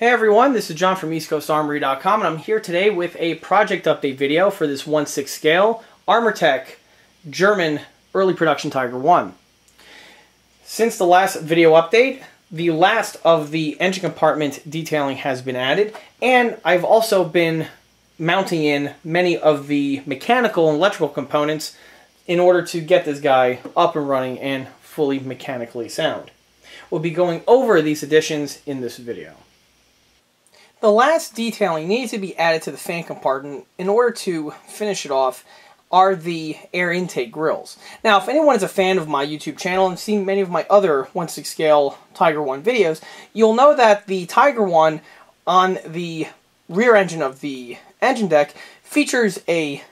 Hey everyone, this is John from EastCoastArmory.com and I'm here today with a project update video for this 1-6 scale Armortek German early production Tiger 1. Since the last video update, the last of the engine compartment detailing has been added and I've also been mounting in many of the mechanical and electrical components in order to get this guy up and running and fully mechanically sound. We'll be going over these additions in this video. The last detailing needs to be added to the fan compartment in order to finish it off are the air intake grills. Now, if anyone is a fan of my YouTube channel and seen many of my other 1/6 scale Tiger 1 videos, you'll know that the Tiger 1 on the rear engine of the engine deck features a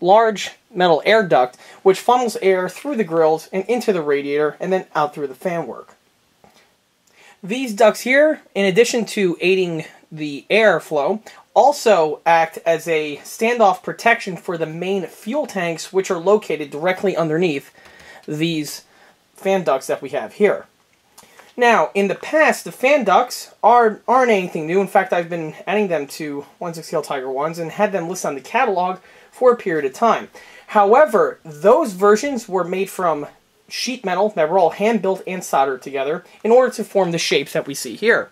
large metal air duct which funnels air through the grills and into the radiator and then out through the fan work. These ducts here, in addition to aiding the airflow also act as a standoff protection for the main fuel tanks which are located directly underneath these fan ducts that we have here. Now, in the past, the fan ducts are, aren't anything new. In fact, I've been adding them to 1/6 scale Tiger 1s and had them listed on the catalog for a period of time. However, those versions were made from sheet metal that were all hand-built and soldered together in order to form the shapes that we see here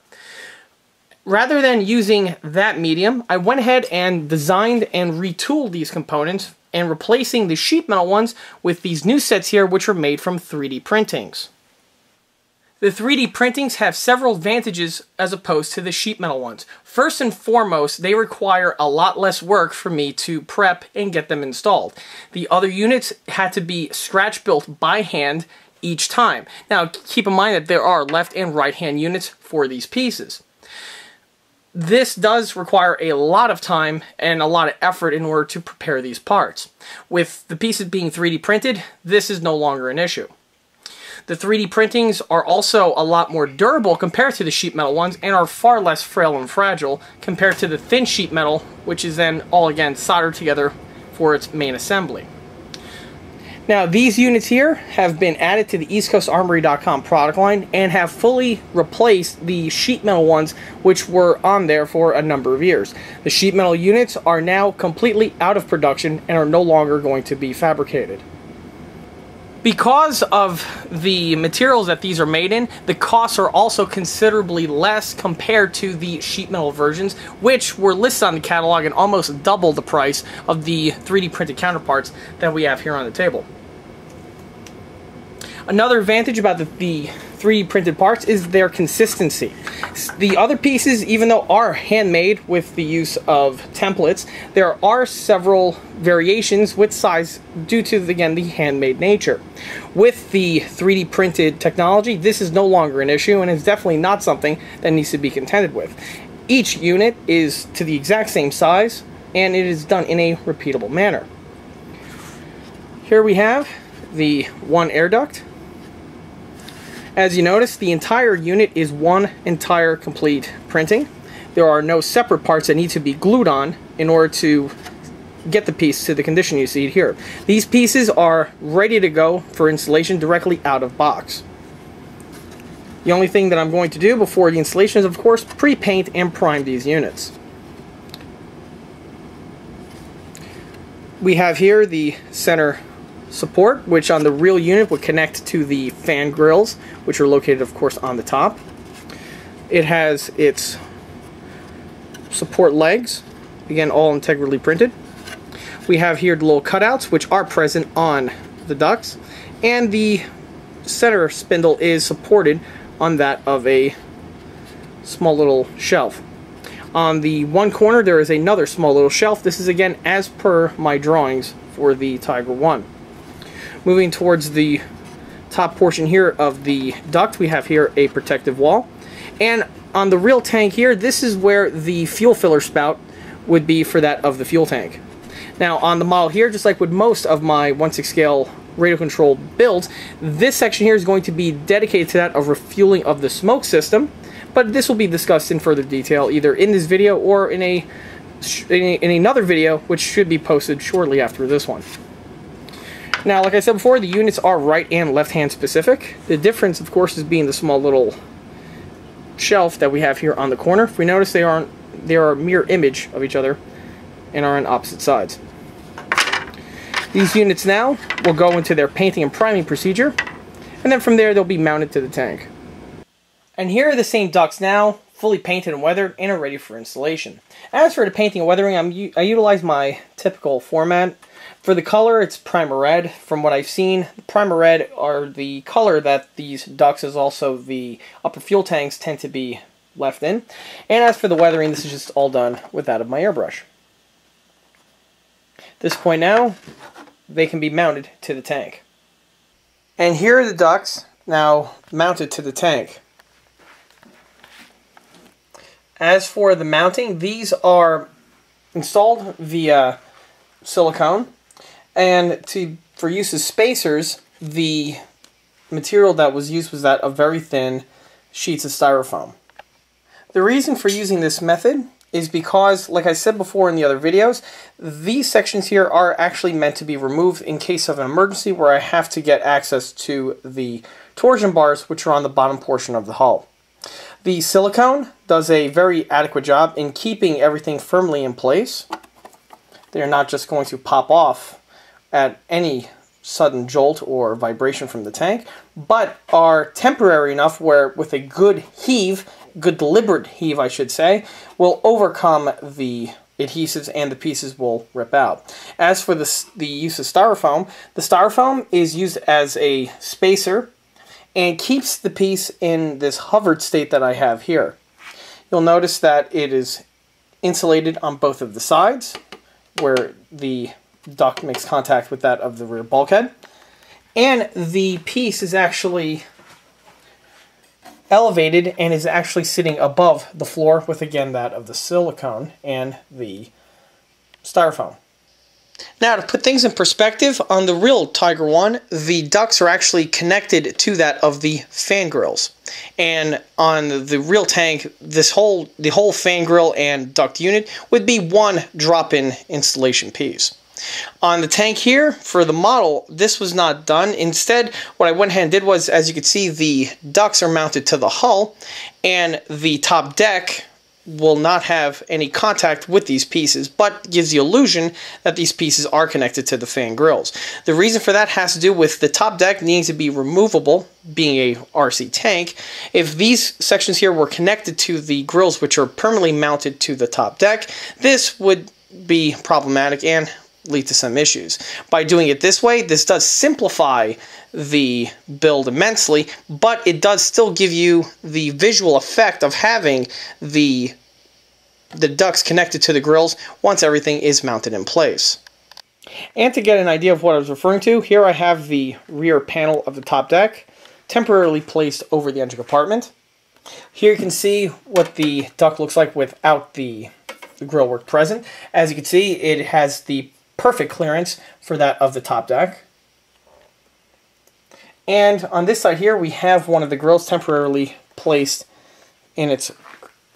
rather than using that medium, I went ahead and designed and retooled these components and replacing the sheet metal ones with these new sets here which are made from 3D printings. The 3D printings have several advantages as opposed to the sheet metal ones. First and foremost, they require a lot less work for me to prep and get them installed. The other units had to be scratch built by hand each time. Now keep in mind that there are left and right hand units for these pieces this does require a lot of time and a lot of effort in order to prepare these parts. With the pieces being 3D printed, this is no longer an issue. The 3D printings are also a lot more durable compared to the sheet metal ones and are far less frail and fragile compared to the thin sheet metal, which is then all again soldered together for its main assembly. Now, these units here have been added to the EastCoastArmory.com product line and have fully replaced the sheet metal ones which were on there for a number of years. The sheet metal units are now completely out of production and are no longer going to be fabricated. Because of the materials that these are made in, the costs are also considerably less compared to the sheet metal versions, which were listed on the catalog and almost double the price of the 3D printed counterparts that we have here on the table. Another advantage about the, the 3D printed parts is their consistency. The other pieces, even though are handmade with the use of templates, there are several variations with size due to, again, the handmade nature. With the 3D printed technology, this is no longer an issue and is definitely not something that needs to be contended with. Each unit is to the exact same size and it is done in a repeatable manner. Here we have the one air duct as you notice, the entire unit is one entire complete printing. There are no separate parts that need to be glued on in order to get the piece to the condition you see here. These pieces are ready to go for installation directly out of box. The only thing that I'm going to do before the installation is, of course, pre-paint and prime these units. We have here the center support, which on the real unit would connect to the fan grills, which are located, of course, on the top. It has its support legs, again, all integrally printed. We have here the little cutouts, which are present on the ducts, and the center spindle is supported on that of a small little shelf. On the one corner, there is another small little shelf. This is, again, as per my drawings for the Tiger 1. Moving towards the top portion here of the duct, we have here a protective wall. And on the real tank here, this is where the fuel filler spout would be for that of the fuel tank. Now on the model here, just like with most of my 1-6 scale radio control builds, this section here is going to be dedicated to that of refueling of the smoke system, but this will be discussed in further detail either in this video or in a in, a, in another video which should be posted shortly after this one. Now, like I said before, the units are right and left hand specific. The difference, of course, is being the small little shelf that we have here on the corner. If we notice they aren't they are a mirror image of each other and are on opposite sides. These units now will go into their painting and priming procedure and then from there they'll be mounted to the tank. And here are the same ducts now, fully painted and weathered and are ready for installation. As for the painting and weathering, I'm, I utilize my typical format. For the color, it's primer red. From what I've seen, primer red are the color that these ducts as also the upper fuel tanks tend to be left in. And as for the weathering, this is just all done with that of my airbrush. At this point now, they can be mounted to the tank. And here are the ducts now mounted to the tank. As for the mounting, these are installed via silicone and to for use as spacers, the material that was used was that of very thin sheets of styrofoam. The reason for using this method is because, like I said before in the other videos, these sections here are actually meant to be removed in case of an emergency where I have to get access to the torsion bars which are on the bottom portion of the hull. The silicone does a very adequate job in keeping everything firmly in place. They're not just going to pop off at any sudden jolt or vibration from the tank, but are temporary enough where with a good heave, good deliberate heave I should say, will overcome the adhesives and the pieces will rip out. As for the, the use of styrofoam, the styrofoam is used as a spacer and keeps the piece in this hovered state that I have here. You'll notice that it is insulated on both of the sides where the duct makes contact with that of the rear bulkhead. And the piece is actually elevated and is actually sitting above the floor with again that of the silicone and the styrofoam. Now to put things in perspective, on the real Tiger 1, the ducts are actually connected to that of the fan grills. And on the real tank, this whole the whole fan grill and duct unit would be one drop-in installation piece. On the tank here, for the model, this was not done. Instead, what I went ahead and did was, as you can see, the ducts are mounted to the hull, and the top deck will not have any contact with these pieces, but gives the illusion that these pieces are connected to the fan grills. The reason for that has to do with the top deck needing to be removable, being a RC tank. If these sections here were connected to the grills, which are permanently mounted to the top deck, this would be problematic and lead to some issues. By doing it this way, this does simplify the build immensely, but it does still give you the visual effect of having the the ducts connected to the grills once everything is mounted in place. And to get an idea of what I was referring to, here I have the rear panel of the top deck temporarily placed over the engine compartment. Here you can see what the duct looks like without the, the grill work present. As you can see, it has the perfect clearance for that of the top deck. And on this side here, we have one of the grills temporarily placed in its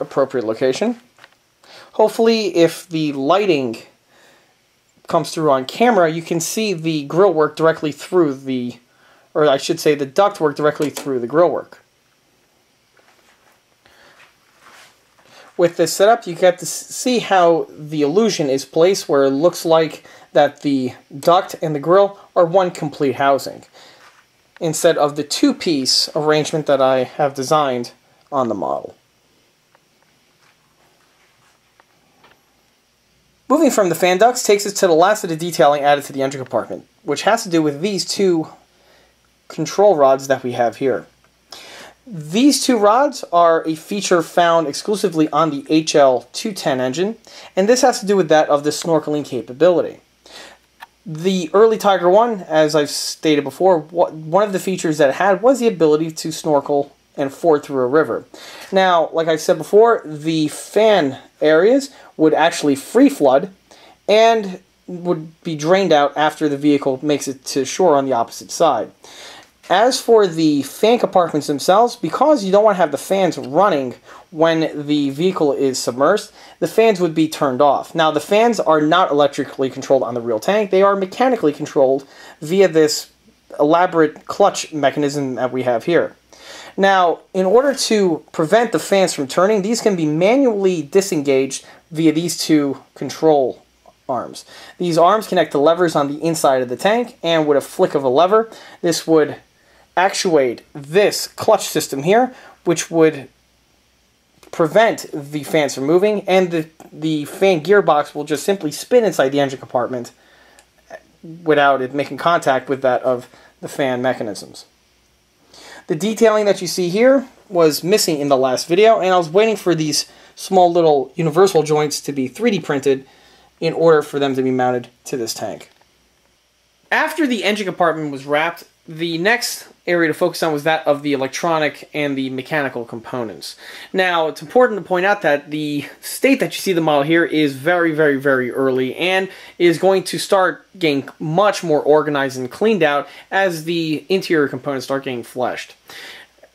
appropriate location. Hopefully, if the lighting comes through on camera, you can see the grill work directly through the, or I should say the duct work directly through the grill work. With this setup, you get to see how the illusion is placed where it looks like that the duct and the grill are one complete housing instead of the two-piece arrangement that I have designed on the model. Moving from the fan ducts takes us to the last of the detailing added to the engine compartment, which has to do with these two control rods that we have here. These two rods are a feature found exclusively on the HL210 engine, and this has to do with that of the snorkeling capability. The early Tiger 1, as I've stated before, one of the features that it had was the ability to snorkel and ford through a river. Now, like I said before, the fan areas would actually free flood and would be drained out after the vehicle makes it to shore on the opposite side. As for the fan compartments themselves, because you don't want to have the fans running when the vehicle is submersed, the fans would be turned off. Now, the fans are not electrically controlled on the real tank. They are mechanically controlled via this elaborate clutch mechanism that we have here. Now, in order to prevent the fans from turning, these can be manually disengaged via these two control arms. These arms connect to levers on the inside of the tank, and with a flick of a lever, this would actuate this clutch system here, which would prevent the fans from moving, and the, the fan gearbox will just simply spin inside the engine compartment without it making contact with that of the fan mechanisms. The detailing that you see here was missing in the last video, and I was waiting for these small little universal joints to be 3D printed in order for them to be mounted to this tank. After the engine compartment was wrapped, the next area to focus on was that of the electronic and the mechanical components. Now, it's important to point out that the state that you see the model here is very, very, very early and is going to start getting much more organized and cleaned out as the interior components start getting fleshed.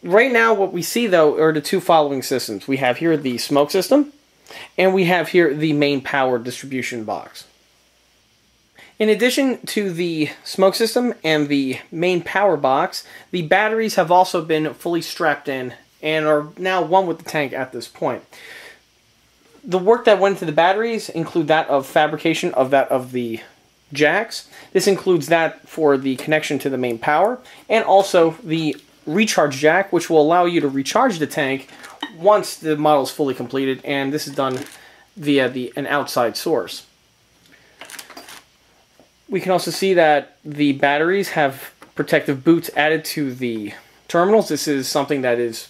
Right now, what we see, though, are the two following systems. We have here the smoke system, and we have here the main power distribution box. In addition to the smoke system and the main power box, the batteries have also been fully strapped in and are now one with the tank at this point. The work that went into the batteries include that of fabrication of that of the jacks. This includes that for the connection to the main power and also the recharge jack which will allow you to recharge the tank once the model is fully completed and this is done via the an outside source. We can also see that the batteries have protective boots added to the terminals. This is something that is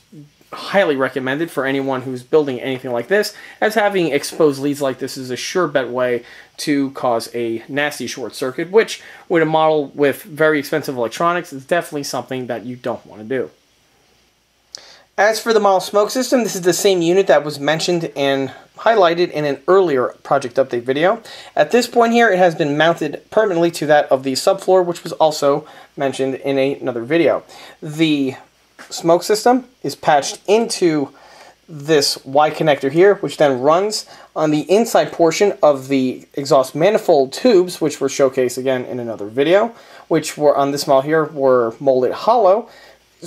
highly recommended for anyone who's building anything like this, as having exposed leads like this is a sure bet way to cause a nasty short circuit, which with a model with very expensive electronics is definitely something that you don't want to do. As for the model smoke system, this is the same unit that was mentioned and highlighted in an earlier project update video. At this point here, it has been mounted permanently to that of the subfloor, which was also mentioned in a, another video. The smoke system is patched into this Y connector here, which then runs on the inside portion of the exhaust manifold tubes, which were showcased again in another video, which were on this model here were molded hollow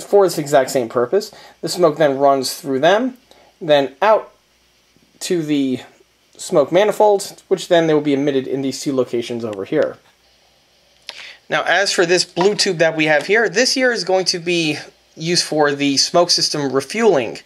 for this exact same purpose. The smoke then runs through them, then out to the smoke manifold, which then they will be emitted in these two locations over here. Now, as for this blue tube that we have here, this here is going to be used for the smoke system refueling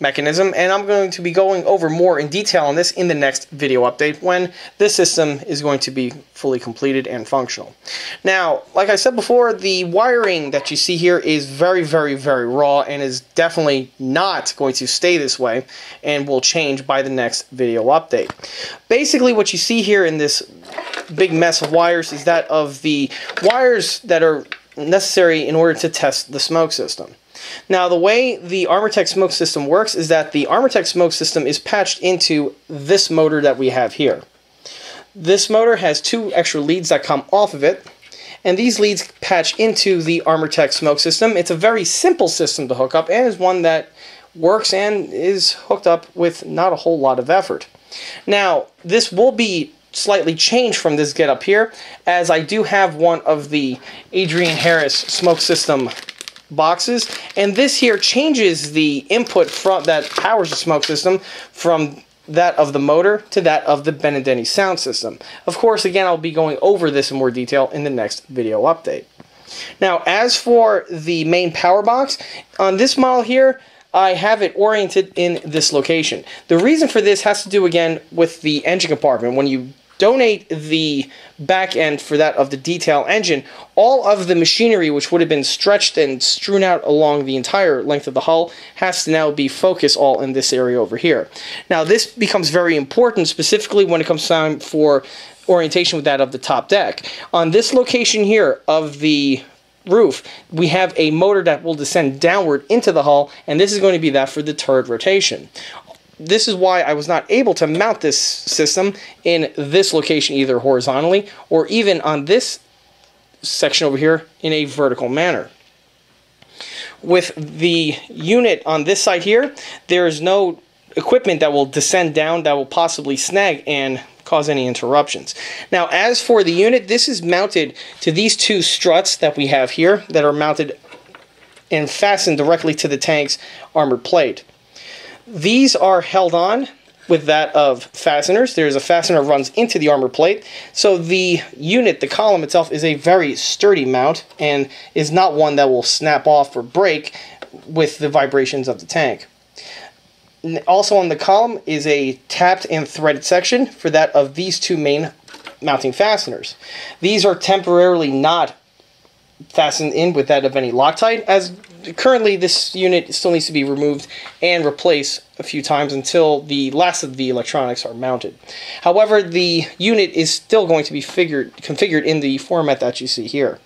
mechanism, and I'm going to be going over more in detail on this in the next video update when this system is going to be fully completed and functional. Now, like I said before, the wiring that you see here is very, very, very raw and is definitely not going to stay this way and will change by the next video update. Basically, what you see here in this big mess of wires is that of the wires that are necessary in order to test the smoke system. Now, the way the Armortek smoke system works is that the Armortek smoke system is patched into this motor that we have here. This motor has two extra leads that come off of it, and these leads patch into the Armortek smoke system. It's a very simple system to hook up, and is one that works and is hooked up with not a whole lot of effort. Now, this will be slightly changed from this get up here, as I do have one of the Adrian Harris smoke system boxes. And this here changes the input from that powers the smoke system from that of the motor to that of the Benedini sound system. Of course, again, I'll be going over this in more detail in the next video update. Now, as for the main power box, on this model here, I have it oriented in this location. The reason for this has to do again with the engine compartment. When you donate the back end for that of the detail engine, all of the machinery which would have been stretched and strewn out along the entire length of the hull has to now be focused all in this area over here. Now this becomes very important specifically when it comes time for orientation with that of the top deck. On this location here of the roof, we have a motor that will descend downward into the hull, and this is going to be that for the turret rotation this is why I was not able to mount this system in this location either horizontally or even on this section over here in a vertical manner. With the unit on this side here, there is no equipment that will descend down that will possibly snag and cause any interruptions. Now as for the unit, this is mounted to these two struts that we have here that are mounted and fastened directly to the tank's armored plate. These are held on with that of fasteners. There's a fastener runs into the armor plate. So the unit, the column itself, is a very sturdy mount and is not one that will snap off or break with the vibrations of the tank. Also on the column is a tapped and threaded section for that of these two main mounting fasteners. These are temporarily not fastened in with that of any Loctite, as currently this unit still needs to be removed and replaced a few times until the last of the electronics are mounted. However, the unit is still going to be figured, configured in the format that you see here.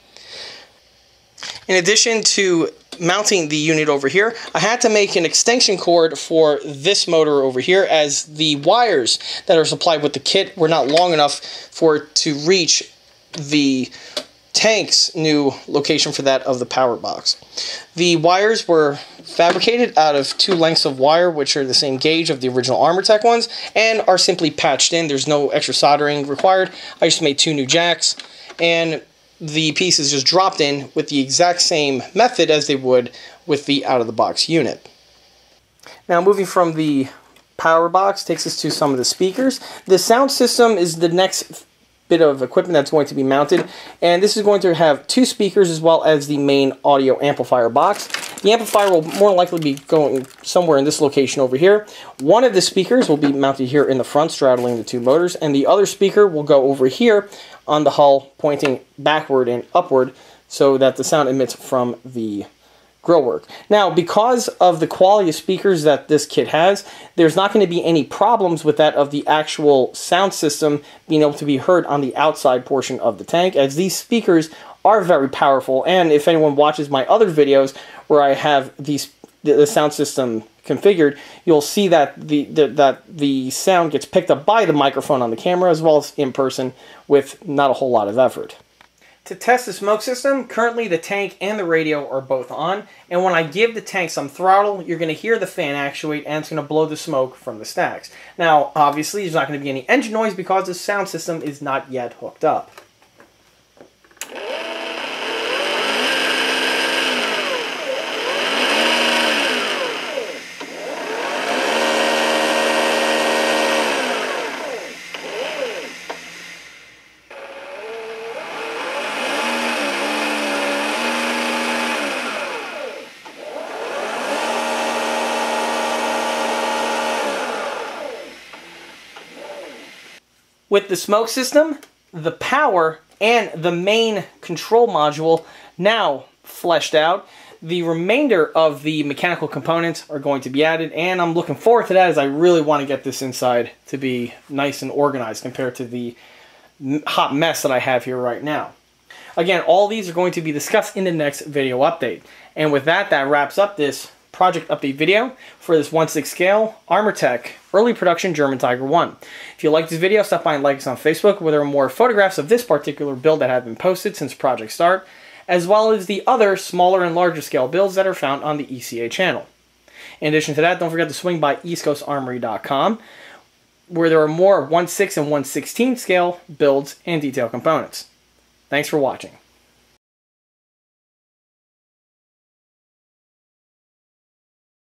In addition to mounting the unit over here, I had to make an extension cord for this motor over here as the wires that are supplied with the kit were not long enough for it to reach the tank's new location for that of the power box. The wires were fabricated out of two lengths of wire which are the same gauge of the original Armortek ones and are simply patched in. There's no extra soldering required. I just made two new jacks and the pieces just dropped in with the exact same method as they would with the out-of-the-box unit. Now moving from the power box takes us to some of the speakers. The sound system is the next bit of equipment that's going to be mounted. And this is going to have two speakers as well as the main audio amplifier box. The amplifier will more likely be going somewhere in this location over here. One of the speakers will be mounted here in the front, straddling the two motors, and the other speaker will go over here on the hull, pointing backward and upward so that the sound emits from the grill work. Now, because of the quality of speakers that this kit has, there's not going to be any problems with that of the actual sound system being able to be heard on the outside portion of the tank, as these speakers are very powerful. And if anyone watches my other videos where I have these the sound system configured, you'll see that the, the, that the sound gets picked up by the microphone on the camera as well as in person with not a whole lot of effort. To test the smoke system, currently the tank and the radio are both on, and when I give the tank some throttle, you're going to hear the fan actuate and it's going to blow the smoke from the stacks. Now, obviously, there's not going to be any engine noise because the sound system is not yet hooked up. With the smoke system, the power, and the main control module now fleshed out, the remainder of the mechanical components are going to be added, and I'm looking forward to that as I really want to get this inside to be nice and organized compared to the hot mess that I have here right now. Again, all these are going to be discussed in the next video update. And with that, that wraps up this project update video for this 1/6 scale Armortek early production German Tiger 1. If you like this video, stop by and like us on Facebook where there are more photographs of this particular build that have been posted since project start, as well as the other smaller and larger scale builds that are found on the ECA channel. In addition to that, don't forget to swing by eastcoastarmory.com where there are more 1/6 and 1/16 scale builds and detail components. Thanks for watching.